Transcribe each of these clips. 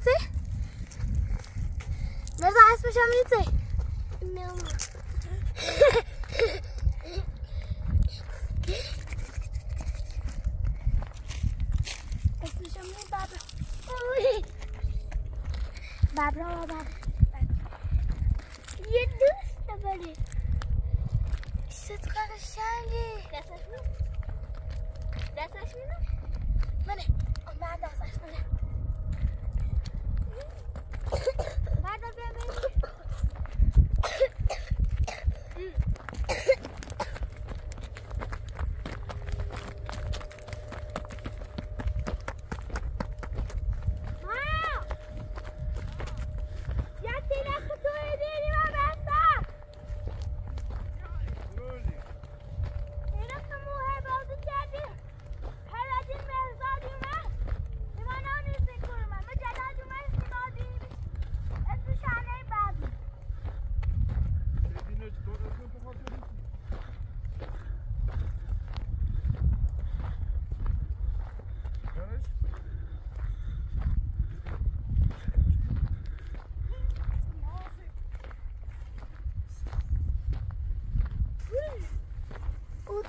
minute. Mas lá, se puxar um.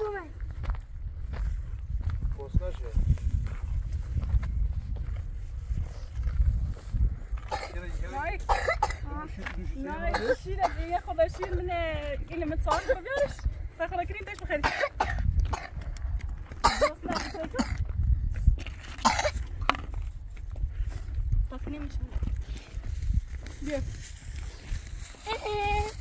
Кумай. Вкусно же. Leuk. Nou, ik zie dat je gewoon daar zit met een met zand. Probeer Dan ga ik erin tegen beginnen. Dat is lekker, zeker? Dat neem ik zo. Ja. Eh, eh.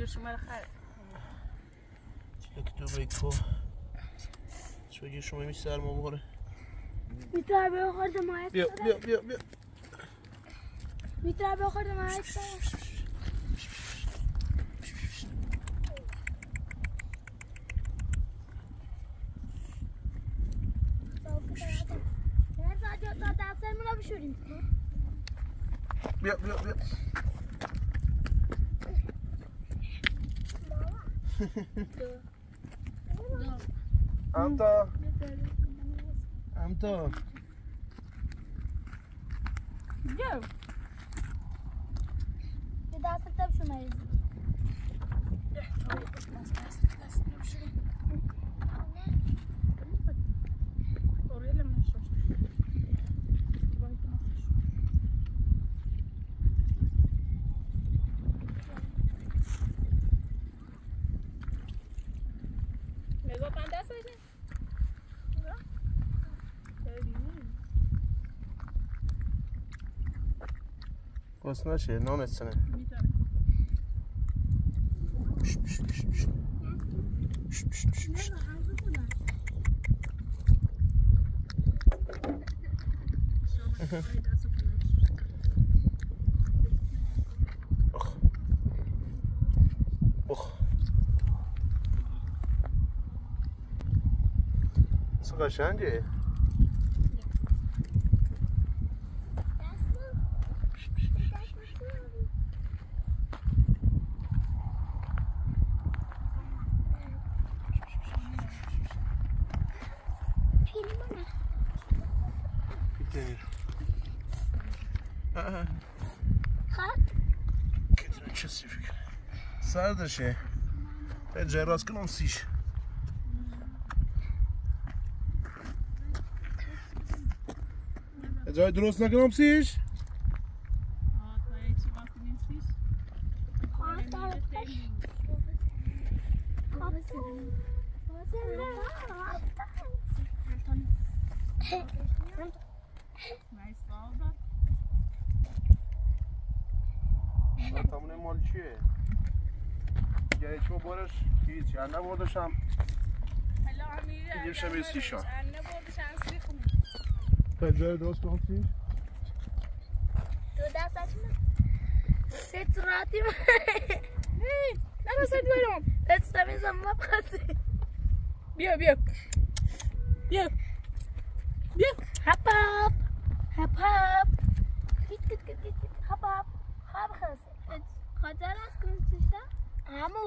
جور شما خیر یک دو بکو چون شما می سرما بخوره. می‌تونه به خورد مایت بیا بیا بیا بیا. می‌تونه به خورد مایت the قصد نشه نام اتسنه می‌تونه شش، شش، شش، inteiro. é Këtë në që che, é Sa dhe shë? E É kënë é E gjaj que në kënë nësishë? نبردشم Gidiyor şöyle bir şişe. پنجره درست کنم سیش دو دستش من ست راتی من. نه سر بیارم استمیزم مبخصی بیا بیا. بیا. بیا. هپ هپ. هپ هپ. گیت گیت گیت گیت هپ هپ. هپ خلاص خاطر از کنسیشتا همو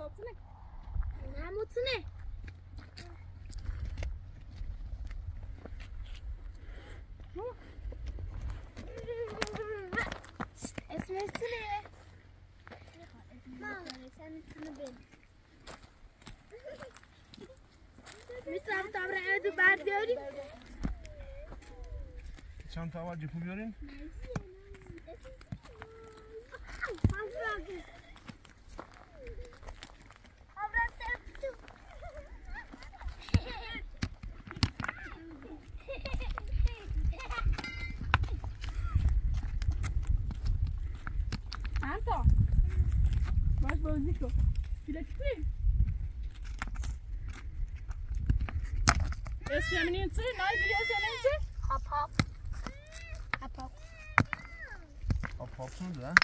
Anlatını. Anlatını. Esmesini. Mama sen şunu bil. Misafir tavra evde bar göreyim. Çanta var, cepim göreyim. Nice. بازی کن inte nej det gör jag inte Hopp hopp. Hopp hopp. Hop hop som du är.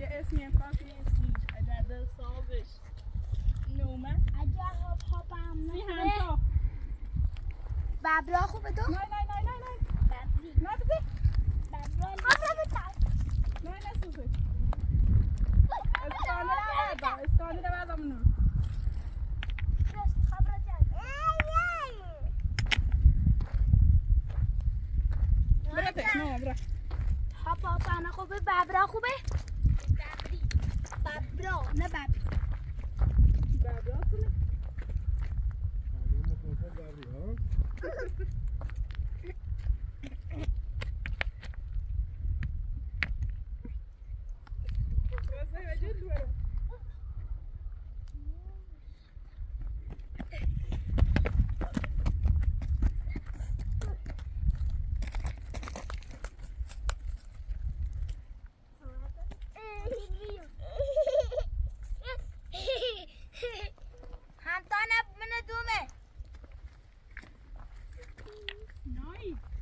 jag اسم en faktiskt där det savage نومه اگه هاپ هاپ هم سی نکنه همتا ببرا خوبه تو نه نه نه نه نه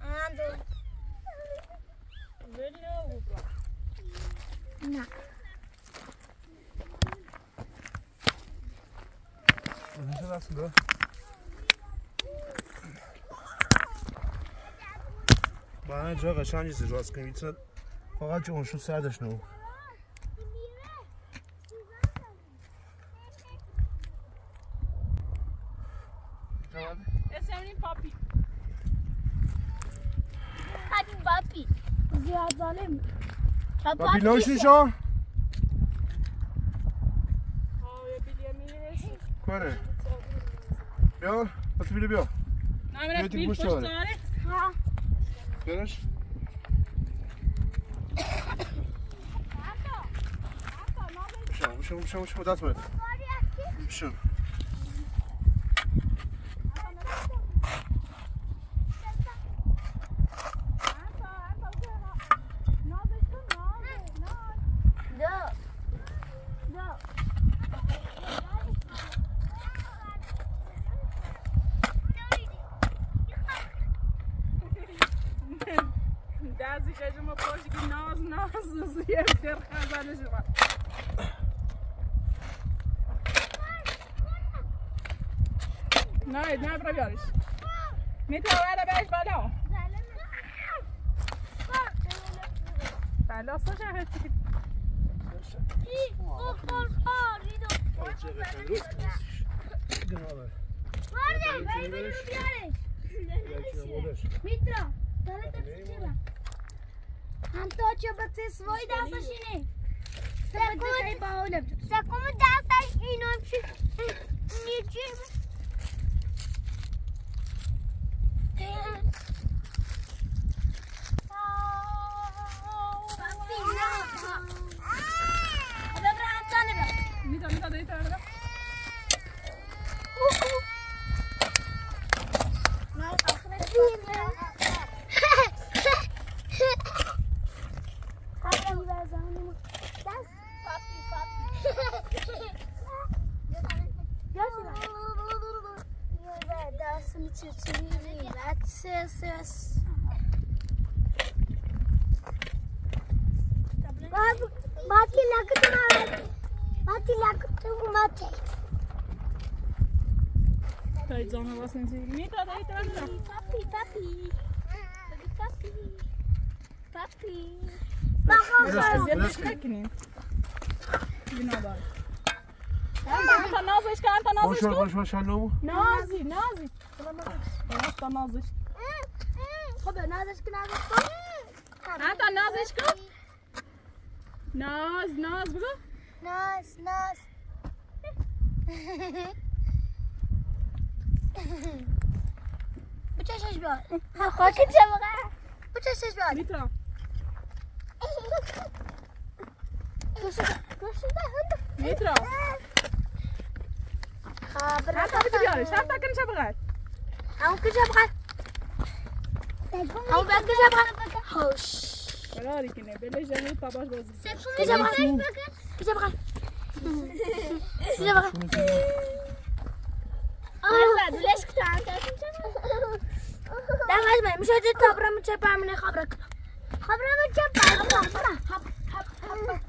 Ando. Velho, نه میشه دست بده با جا قشنگی زیر راست کنی می‌تونه فقط جونشون سردش نمو بابی ناش نیشا Oh, eu bilhei esse. کنه بیا بس بیلو بیا Não, mas Eu te é puxo, olha. postar. ها بیارش Não, não é para violões. Me era beijo, balão. Só já recebi. میترا هم تو چه بچه سوای دستش اینه سکوت usar um negocinho assim. Me dá tá daí, tá traz. Papi, papi. Papi. Papi. Mas fazia pequenininho. De nadar. Para nós os caras, nós os caras. Vamos achar novo? Nós, nós. Para nós os Roberto, nós acho que nós estamos. Ah, nós acho Nós, Nós, nós, Nós, nós. Počas se zbrat. Ha, chodit se vrát. Počas se zbrat. Mitra. Mitra. Ah, bravo. Ah, bravo. Ah, bravo. Ah, bravo. Ah, bravo. Ah, bravo. Ah, bravo. Ah, bravo. Ah, bravo. Ah, bravo. Ah, bravo. Ah, bravo. Ah, bravo. Ah, bravo. Ah, bravo. که چه بقیه که چه بقیه که چه بقیه آره دلش کتان دمش من میشه چه تابرم چه پامنه خبر کنم خبرم چه پامنه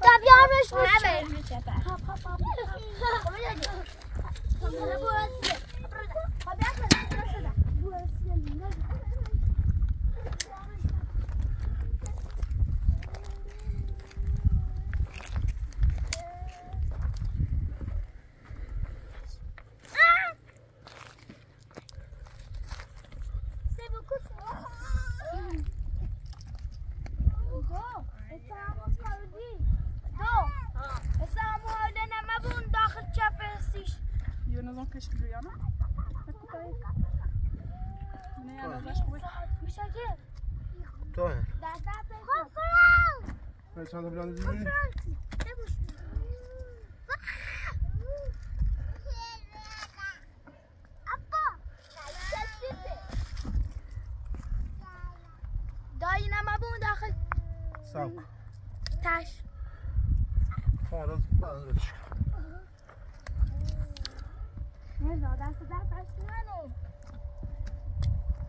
تابیارش نه میشه E eu não vou queixar do Yama. Nem ela vai escutar. تو من چند تا بلند دیدی؟ دایی نما بون داخل. سب تش. فردا بعد بچش نزا دست دستش ننو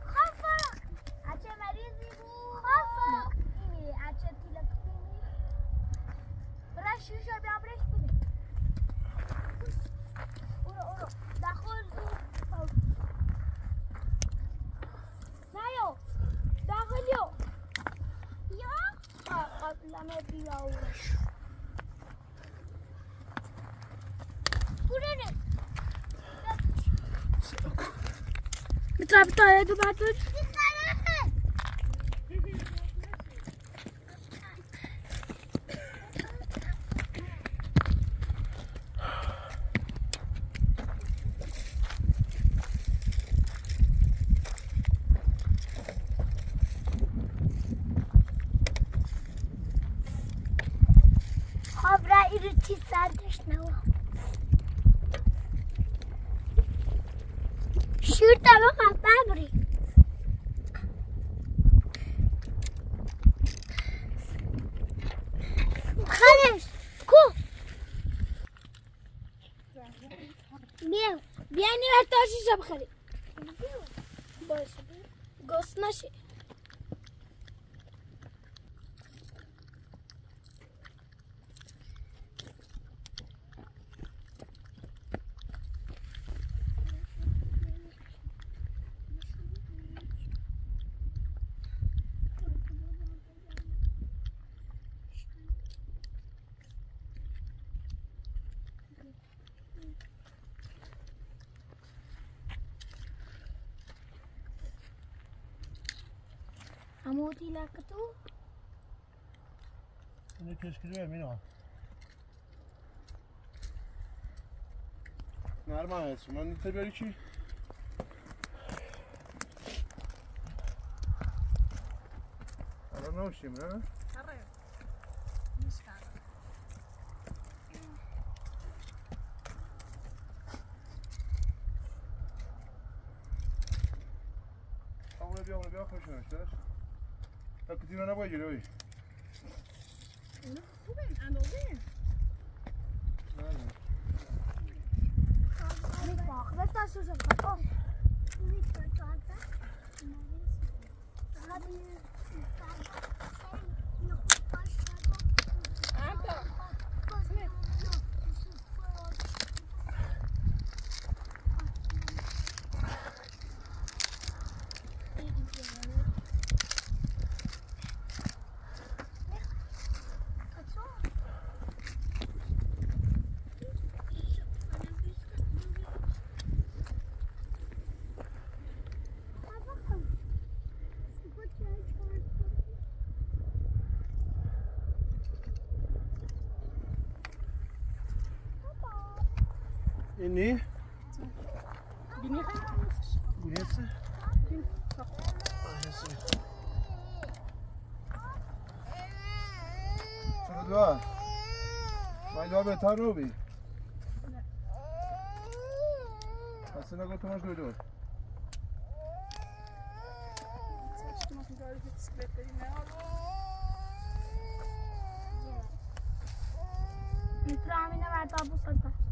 خفق اچه مریضی بود. خفق اینی اچه تیلک بینی برش شوشا بیا برش بینی اورو اورو دخول دو نیو دخول یو. یا؟ قبلمه بیا اورو Bitra, Bitra, ja, du wartet. Dobra, idę ci zadać na łapę. Sardışna var. Şurada bak ben burayı. Karış. Ku. Bien. Bien y ver Amodi laka tu. Ini keski dua mino. Normalnie, co mam nic robić? Ale nosimy, nie? you oi. E, neyi? Güneş. Güneşi. Güneşi. Çocuklar. Bayla be tarubi. Aslında götürmüş öyle var. Saçtım akım gari bisikletleri ne alıyor? İkramine ver daha bu sefer.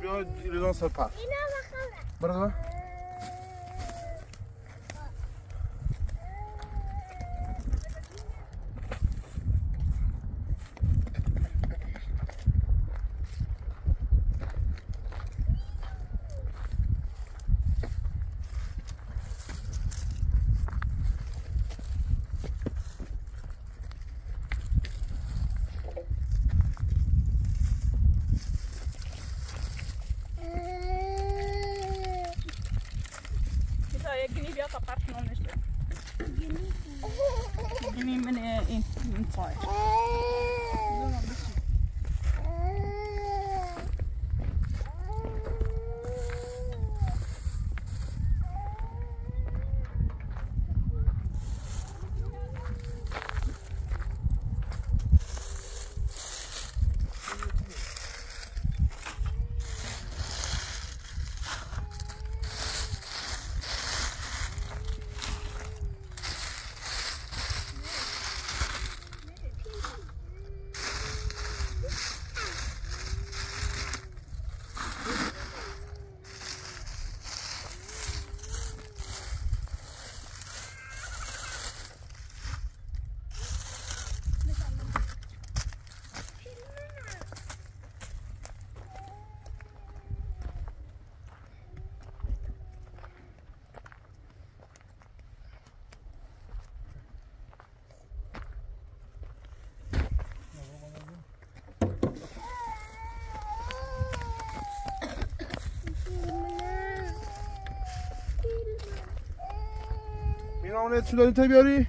بيقعد لون 17 مرة far. inside. اون چی داری تا بیاری؟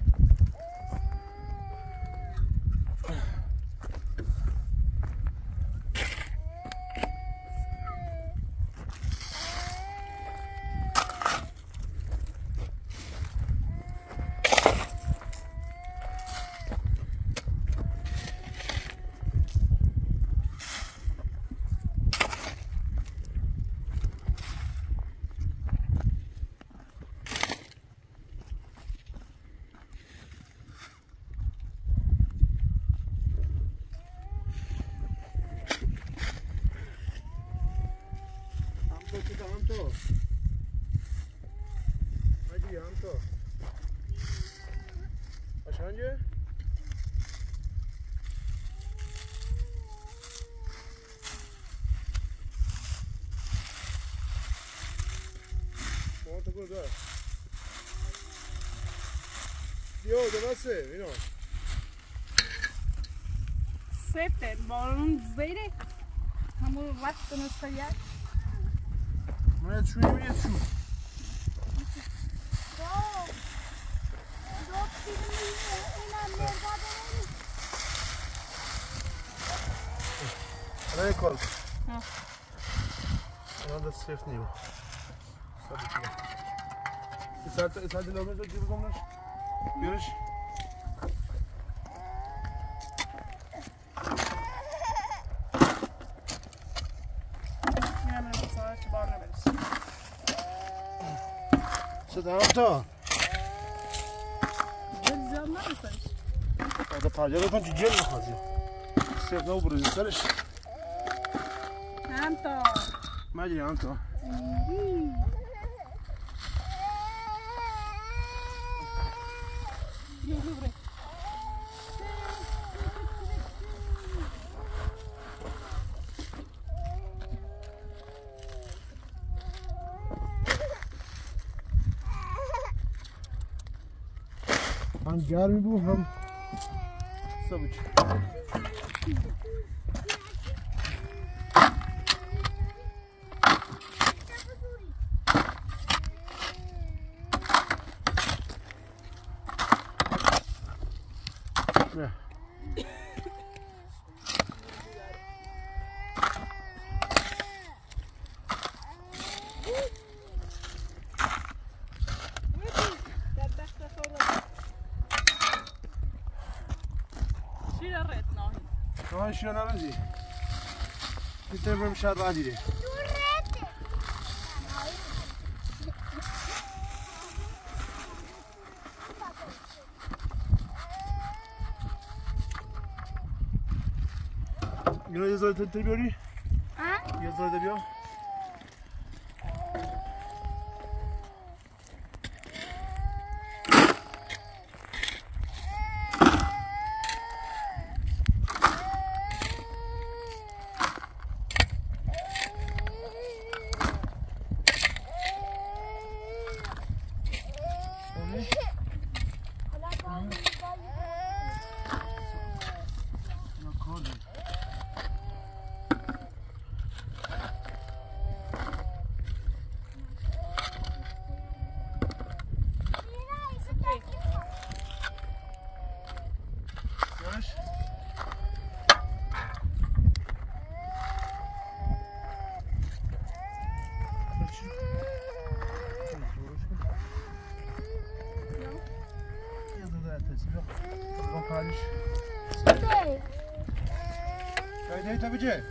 го, да. Йо, давай се, вино. Сете, болон, зайде. Само лапта на стояк. Не чу, не чу. Рекорд. Надо всех него. Es hat, es hat enorme Sorge bekommen. Görüş. Sit down, Tom. Da pancara kończy dzielno chodzi. Sierno ubrój, stary się. Anto. Madzie, Anto. Mm -hmm. हम ग्यारहवीं बू हम सब Tamam şu an aracı. Bir tane böyle bir şey daha değil. Yine yazıları tenteli bir gdzie?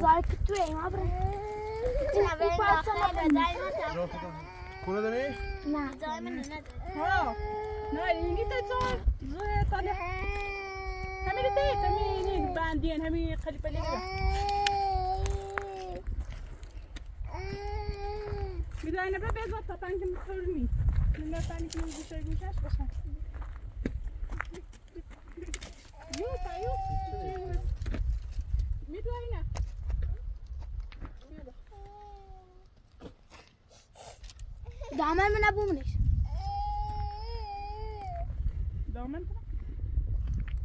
Zarkı tu ey ma bırak. Tina ben de akla da daima Yok خونه داری؟ نه دائما نداره ها نه اینی تا چون زوی طالع همین دیت همین باندین همین قلیب لیگه می‌دونی نبرا بزن تا پنج میخورنی من پنی که گوشه گوشش باشن یو تا یو می‌دونی نه دامن من نبومنش دامن ترى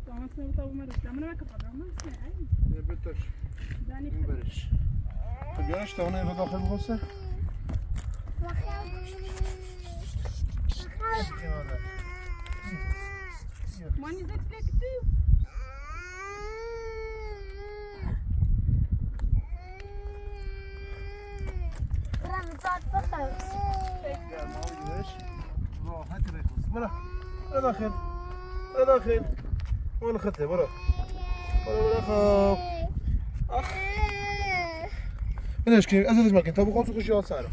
دامن سنو تابو مرش دامن ما كفا دامن سنو. عين نه بتاش داني برش. تا اونه ایوه داخل بخواسته ماني زيت فيك تو رمضان يا معوي ماشي روح هات الريكوس برا برا داخل ازيد ما كنت ابو خمسة خش يقعد سعره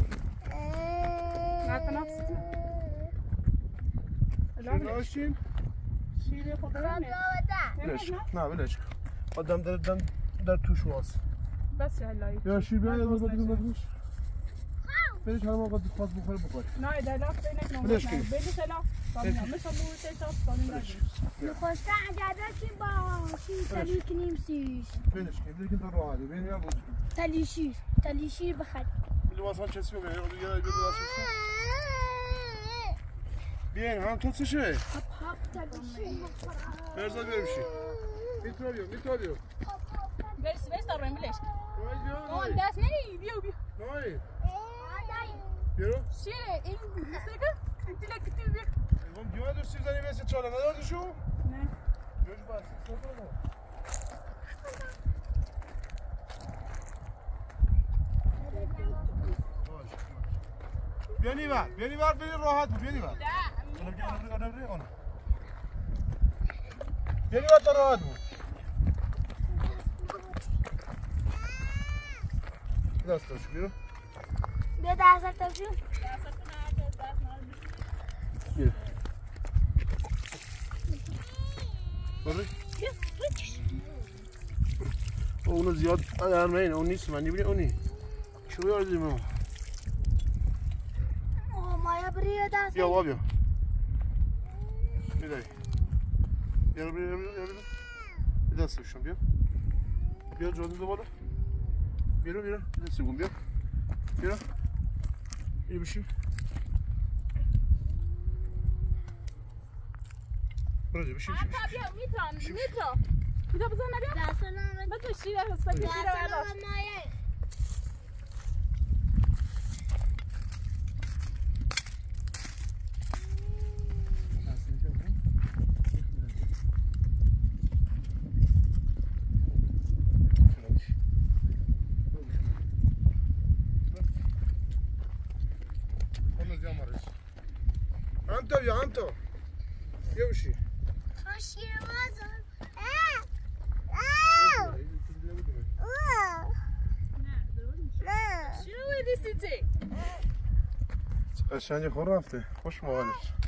قدام در در توش واصل بس هلا يا شيل بقى ما تقدرش بدش بدش هر موقع خواست بخوره بخوره نا اذا لا بينك نو بدش كيف؟ بيني سلا طبيعي مش ابو تيتا طبيعي خوشتا عجبه با شیر تلی کنیم سیش بدش کنیم دیگه تا راه علی بین یا بود تلی شیر. تلی شیر یا دیگه دستش بیاین هم تو چشه هپ هپ تلی شیر برزا بیرمشی میتروبیو میتروبیو بس بس طبيعي مليش نوای بیو Piero? Scire, e mi sai che ti la che ti vi. Non più vedo se usare invece ciò, la vedo giù. Ne. Io ci passo, sopra no. Vieni var, vieni var, vieni rahat bu, vieni var. Ona bir ona bir ona bir ona. Vieni var rahat bu. Biraz koş, yürü. Deu da asa, tá viu? Barış. Onu ziyad ayarmayın. Onu ismi. Ne bileyim onu. Şu yardım ama. Maya buraya da sen. Ya abi ya. Bir dakika. Yarı bir yarı bir yarı bir. Bir daha sıvışım bir. Bir canlı da var. Bir bir bir daha sıvım bir. Bir. İyi bir şey. Böyle bir şey. Anne şey, tabii şey. mito, şey, mito. Mito bu sana bir. Ben sana. Bak şu şey. Sakın bir arada. قشنگ خور رفته. خوش مالش